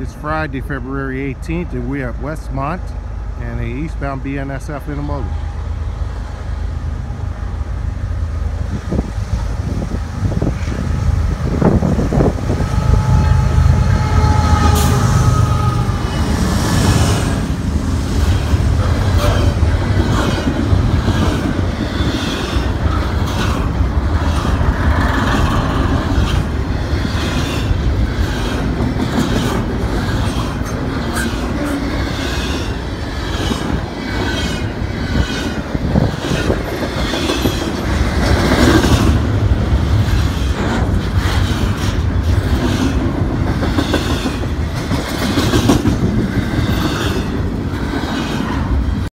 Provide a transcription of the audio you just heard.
It's Friday, February 18th, and we're at Westmont and a eastbound BNSF intermodal.